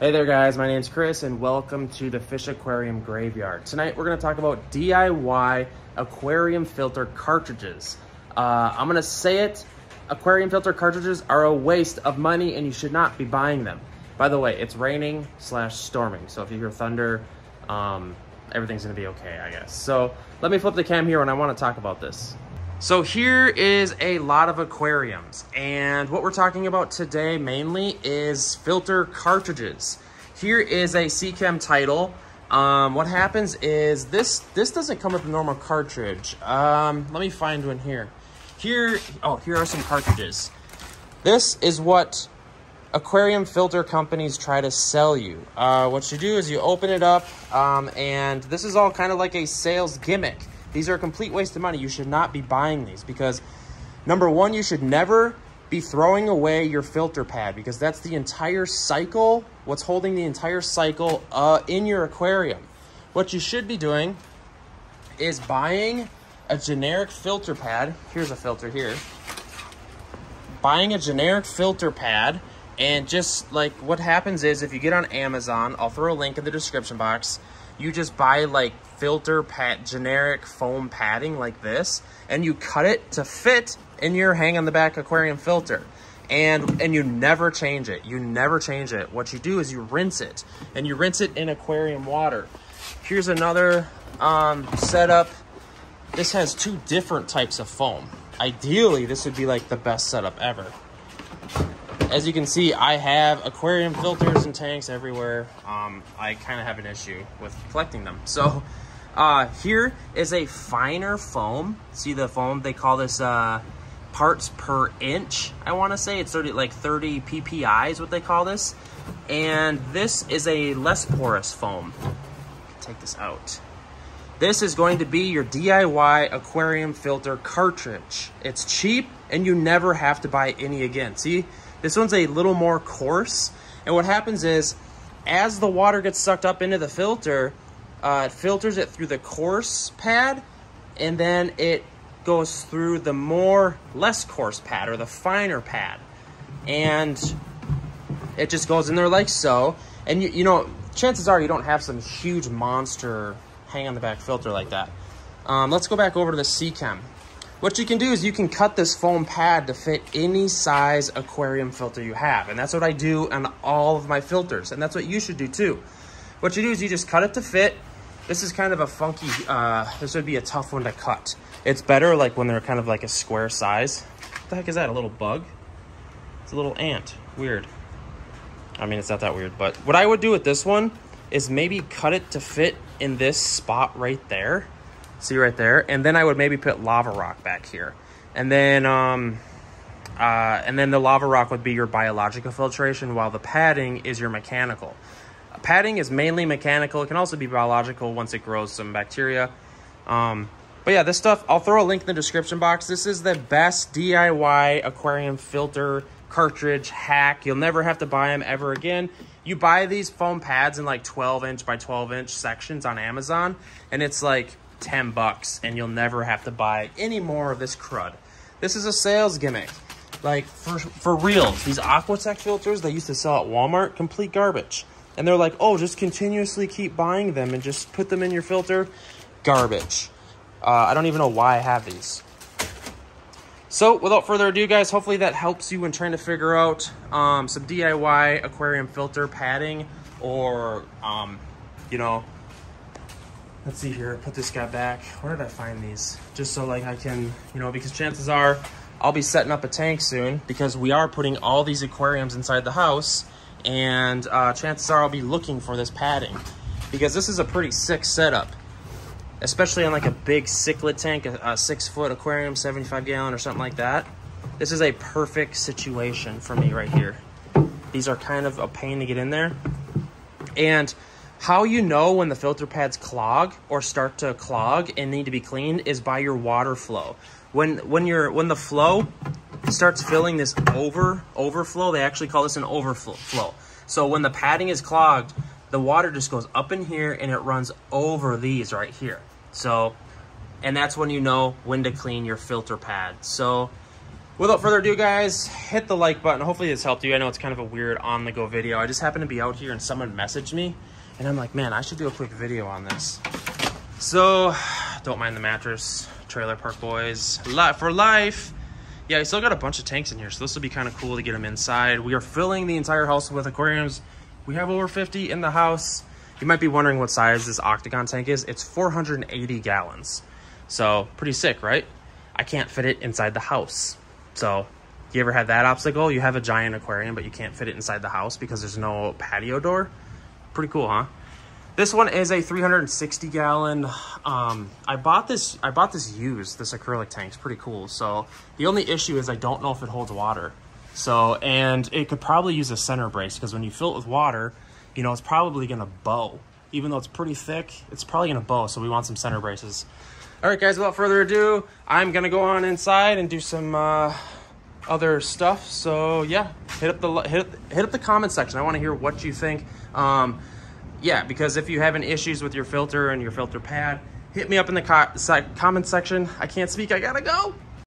Hey there guys, my name's Chris and welcome to the Fish Aquarium Graveyard. Tonight we're going to talk about DIY aquarium filter cartridges. Uh, I'm going to say it, aquarium filter cartridges are a waste of money and you should not be buying them. By the way, it's raining slash storming, so if you hear thunder, um, everything's going to be okay, I guess. So let me flip the cam here and I want to talk about this. So here is a lot of aquariums and what we're talking about today mainly is filter cartridges. Here is a Seachem Tidal. Um, what happens is this, this doesn't come with a normal cartridge. Um, let me find one here. Here, oh, here are some cartridges. This is what aquarium filter companies try to sell you. Uh, what you do is you open it up um, and this is all kind of like a sales gimmick. These are a complete waste of money. You should not be buying these because number one, you should never be throwing away your filter pad because that's the entire cycle, what's holding the entire cycle uh, in your aquarium. What you should be doing is buying a generic filter pad. Here's a filter here. Buying a generic filter pad and just like what happens is if you get on Amazon, I'll throw a link in the description box you just buy like filter pad generic foam padding like this and you cut it to fit in your hang on the back aquarium filter. And and you never change it. You never change it. What you do is you rinse it and you rinse it in aquarium water. Here's another um, setup. This has two different types of foam. Ideally this would be like the best setup ever as you can see, I have aquarium filters and tanks everywhere. Um, I kind of have an issue with collecting them. So uh, here is a finer foam. See the foam? They call this uh, parts per inch, I want to say. It's 30, like 30 ppi is what they call this. And this is a less porous foam. Take this out. This is going to be your DIY aquarium filter cartridge. It's cheap and you never have to buy any again. See, this one's a little more coarse. And what happens is, as the water gets sucked up into the filter, uh, it filters it through the coarse pad, and then it goes through the more less coarse pad or the finer pad. And it just goes in there like so. And you, you know, chances are you don't have some huge monster hang on the back filter like that. Um, let's go back over to the Seachem. What you can do is you can cut this foam pad to fit any size aquarium filter you have. And that's what I do on all of my filters. And that's what you should do too. What you do is you just cut it to fit. This is kind of a funky, uh, this would be a tough one to cut. It's better like when they're kind of like a square size. What the heck is that, a little bug? It's a little ant, weird. I mean, it's not that weird, but what I would do with this one is maybe cut it to fit in this spot right there See right there? And then I would maybe put lava rock back here. And then, um, uh, and then the lava rock would be your biological filtration while the padding is your mechanical. Padding is mainly mechanical. It can also be biological once it grows some bacteria. Um, but yeah, this stuff, I'll throw a link in the description box. This is the best DIY aquarium filter cartridge hack. You'll never have to buy them ever again. You buy these foam pads in like 12 inch by 12 inch sections on Amazon, and it's like 10 bucks and you'll never have to buy any more of this crud. This is a sales gimmick. Like, for, for real, these Aquatech filters they used to sell at Walmart, complete garbage. And they're like, oh, just continuously keep buying them and just put them in your filter. Garbage. Uh, I don't even know why I have these. So, without further ado, guys, hopefully that helps you in trying to figure out um, some DIY aquarium filter padding or, um, you know, let's see here, put this guy back. Where did I find these? Just so like I can, you know, because chances are I'll be setting up a tank soon because we are putting all these aquariums inside the house and uh, chances are I'll be looking for this padding because this is a pretty sick setup, especially on like a big cichlid tank, a, a six foot aquarium, 75 gallon or something like that. This is a perfect situation for me right here. These are kind of a pain to get in there. And how you know when the filter pads clog or start to clog and need to be cleaned is by your water flow. When when you're when the flow starts filling this over overflow, they actually call this an overflow. So when the padding is clogged, the water just goes up in here and it runs over these right here. So and that's when you know when to clean your filter pad. So without further ado, guys, hit the like button. Hopefully this helped you. I know it's kind of a weird on-the-go video. I just happened to be out here and someone messaged me, and I'm like, man, I should do a quick video on this. So, don't mind the mattress. Trailer Park Boys, for life. Yeah, I still got a bunch of tanks in here, so this will be kind of cool to get them inside. We are filling the entire house with aquariums. We have over 50 in the house. You might be wondering what size this octagon tank is. It's 480 gallons. So pretty sick, right? I can't fit it inside the house. So you ever had that obstacle? You have a giant aquarium, but you can't fit it inside the house because there's no patio door. Pretty cool, huh? This one is a 360 gallon. Um, I bought this. I bought this used. This acrylic tank. It's pretty cool. So the only issue is I don't know if it holds water. So and it could probably use a center brace because when you fill it with water, you know, it's probably gonna bow. Even though it's pretty thick, it's probably gonna bow, so we want some center braces. All right, guys, without further ado, I'm gonna go on inside and do some uh, other stuff. So yeah, hit up the hit hit up the comment section. I want to hear what you think. Um, yeah, because if you have any issues with your filter and your filter pad, hit me up in the co comment section. I can't speak. I gotta go.